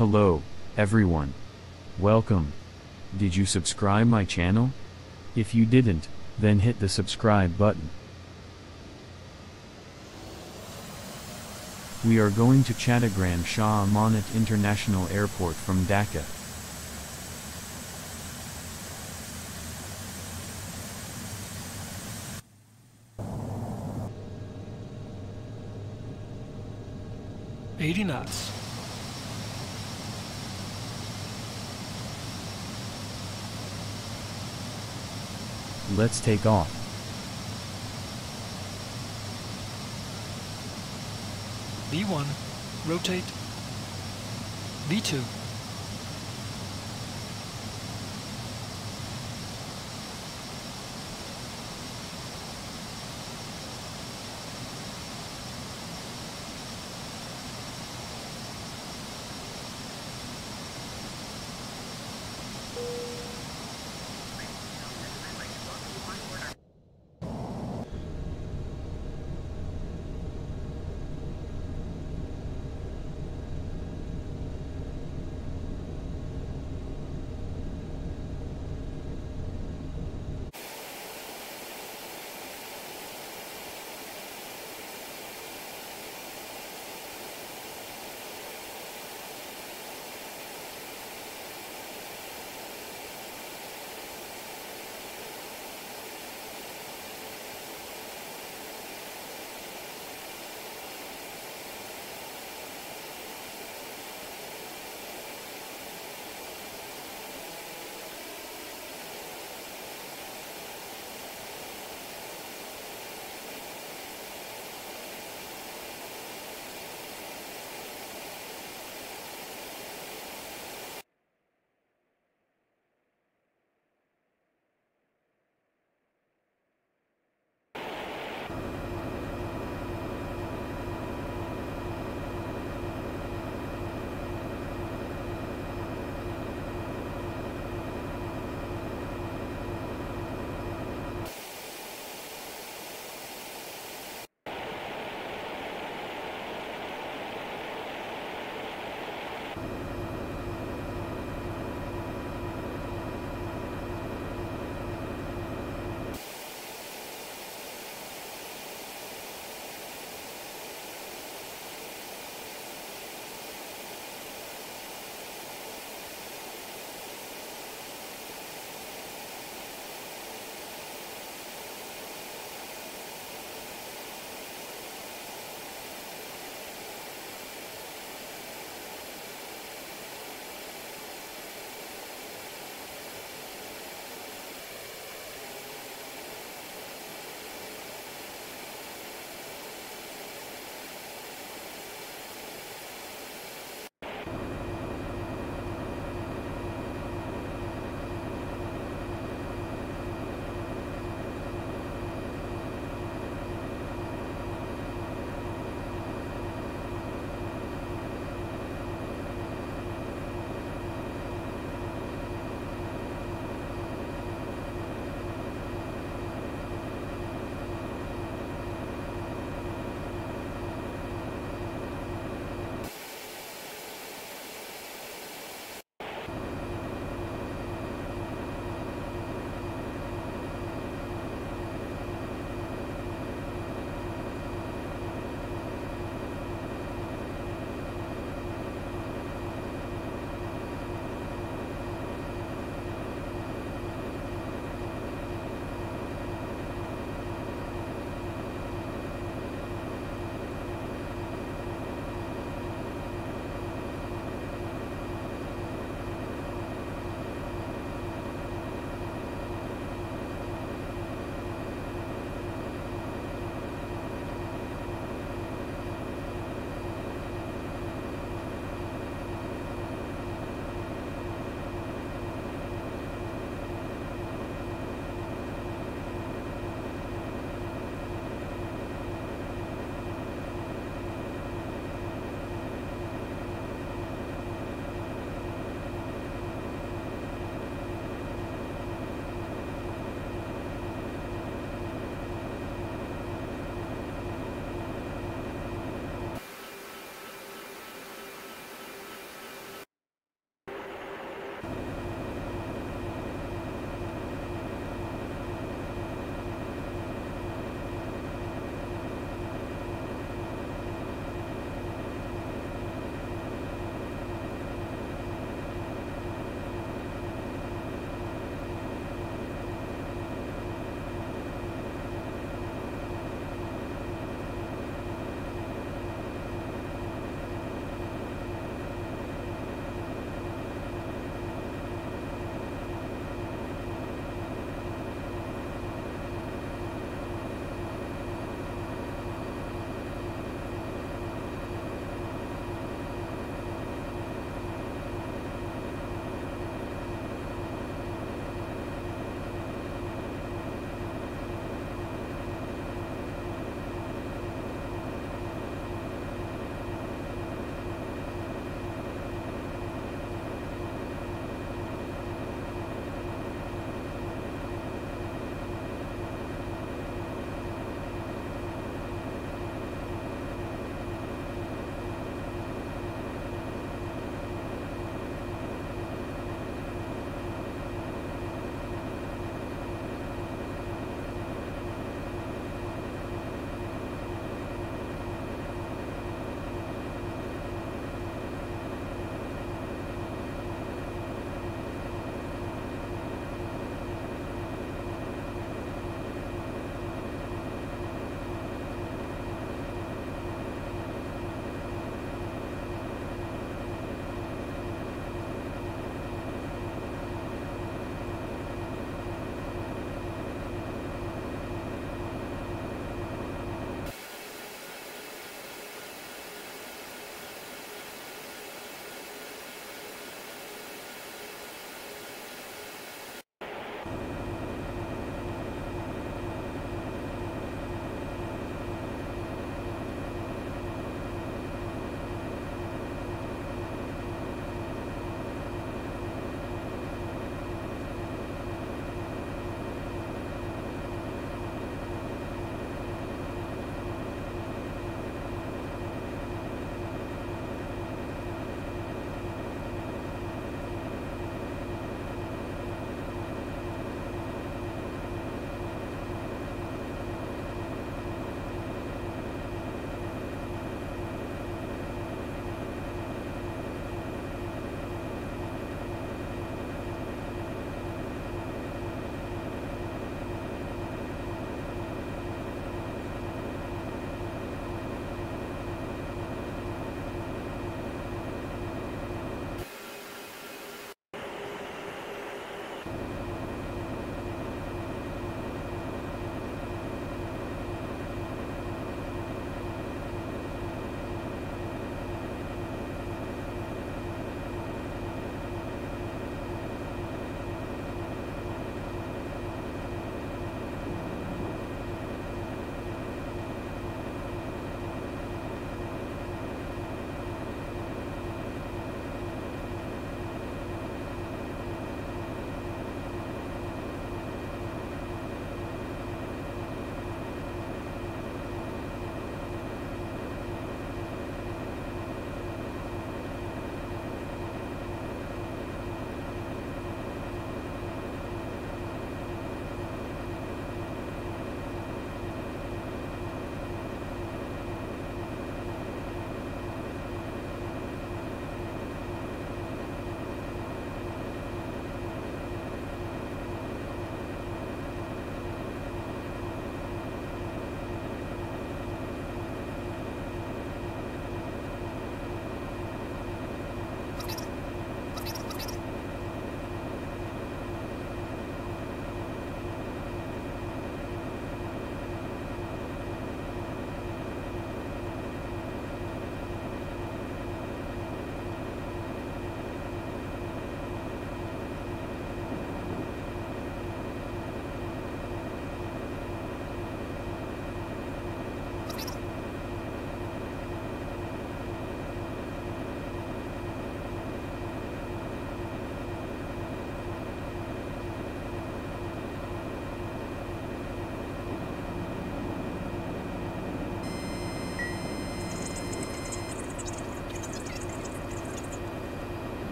Hello, everyone. Welcome. Did you subscribe my channel? If you didn't, then hit the subscribe button. We are going to Chattagram Shah Amanat International Airport from Dhaka. Eighty knots. Let's take off. V1. Rotate. V2.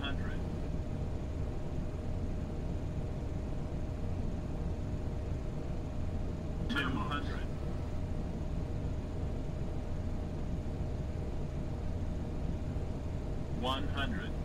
100. Two hundred. One hundred.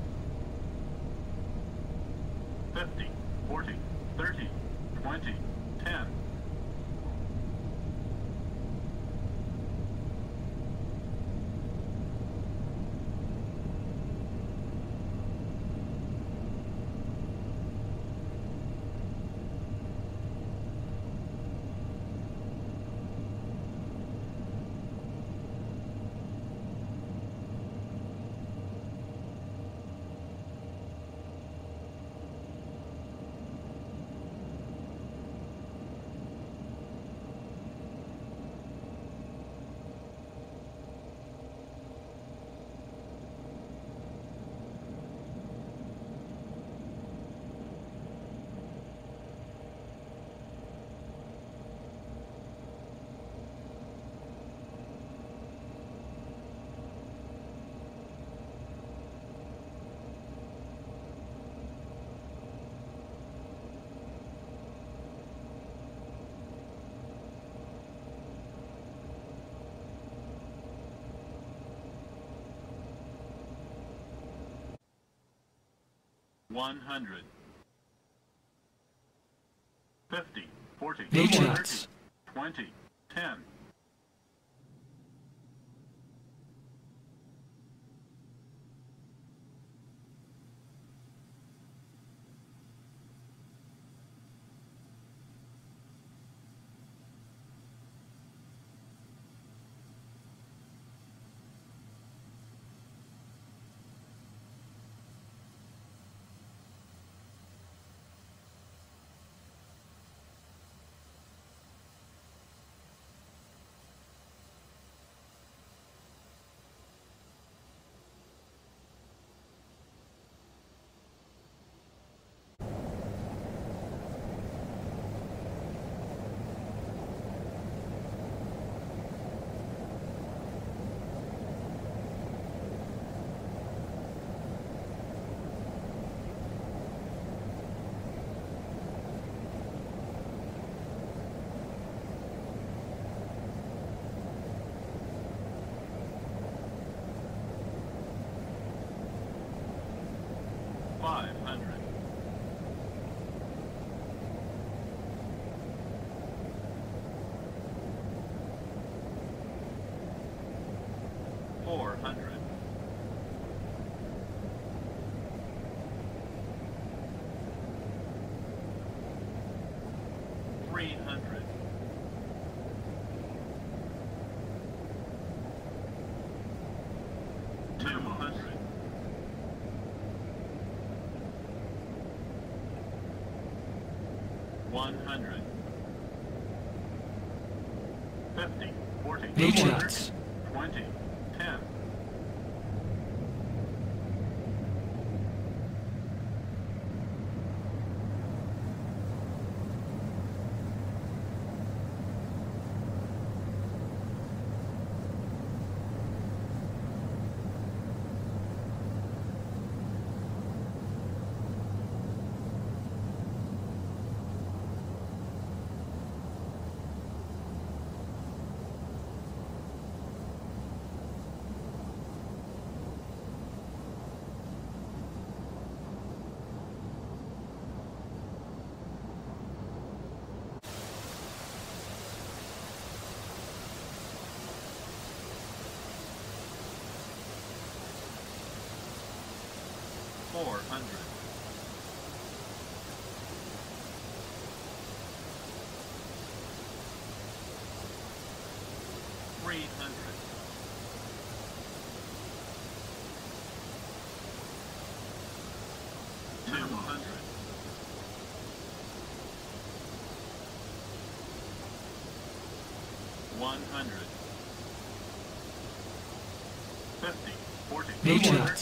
One hundred. Fifty, forty, Eight thirty, shots. twenty, 500. 100. 50, 40, 20, 10, 300. Two hundred. One hundred. Fifty. Forty. Agent